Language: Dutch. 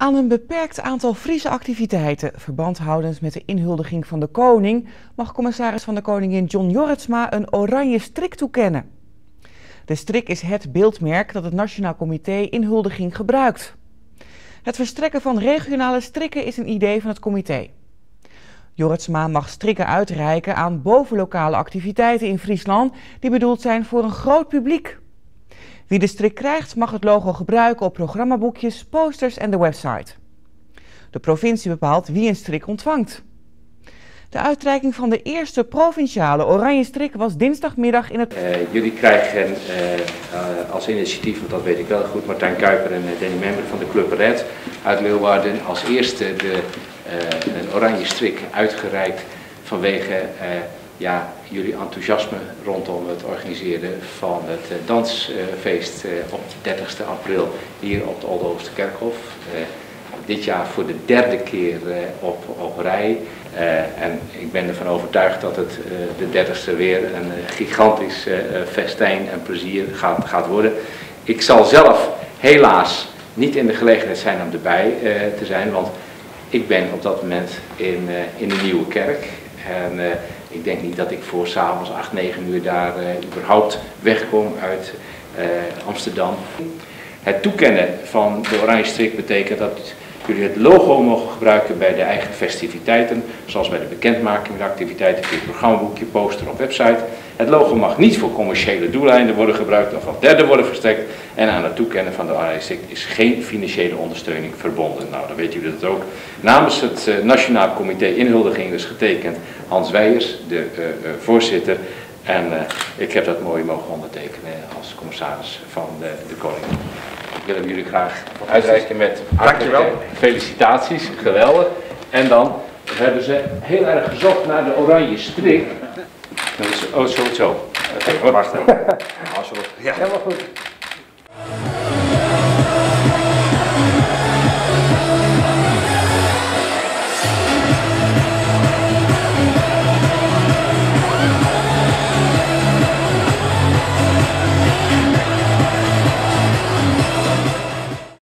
Aan een beperkt aantal Friese activiteiten, verband houdend met de inhuldiging van de koning, mag commissaris van de koningin John Jorritsma een oranje strik toekennen. De strik is het beeldmerk dat het Nationaal Comité Inhuldiging gebruikt. Het verstrekken van regionale strikken is een idee van het comité. Jorritsma mag strikken uitreiken aan bovenlokale activiteiten in Friesland die bedoeld zijn voor een groot publiek. Wie de strik krijgt mag het logo gebruiken op programmaboekjes, posters en de website. De provincie bepaalt wie een strik ontvangt. De uitreiking van de eerste provinciale oranje strik was dinsdagmiddag in het... Uh, jullie krijgen uh, uh, als initiatief, want dat weet ik wel goed, Martijn Kuiper en Danny Member van de Club Red uit Leeuwarden als eerste de, een oranje strik uitgereikt vanwege ja, jullie enthousiasme rondom het organiseren van het dansfeest op 30 april hier op de Oldoosterkerkhof. dit jaar voor de derde keer op, op rij. En ik ben ervan overtuigd dat het de dertigste weer een gigantisch festijn en plezier gaat, gaat worden. Ik zal zelf helaas niet in de gelegenheid zijn om erbij te zijn, want ik ben op dat moment in, in de Nieuwe Kerk. En ik denk niet dat ik voor s'avonds 8, 9 uur daar überhaupt wegkom uit Amsterdam. Het toekennen van de oranje strik betekent dat jullie het logo mogen gebruiken bij de eigen festiviteiten, zoals bij de bekendmaking de activiteiten via het poster op website. Het logo mag niet voor commerciële doeleinden worden gebruikt of als derde worden verstrekt en aan het toekennen van de RIC is geen financiële ondersteuning verbonden. Nou, dan weten jullie dat ook. Namens het uh, Nationaal Comité Inhuldiging is getekend Hans Weijers, de uh, uh, voorzitter. En ik heb dat mooi mogen ondertekenen als commissaris van de, de Koning. Ik wil jullie graag uitreiken met Dankjewel. felicitaties, geweldig. En dan hebben ze heel erg gezocht naar de oranje strik. Oh, zo, zo. Oké, okay, wacht even. Helemaal goed.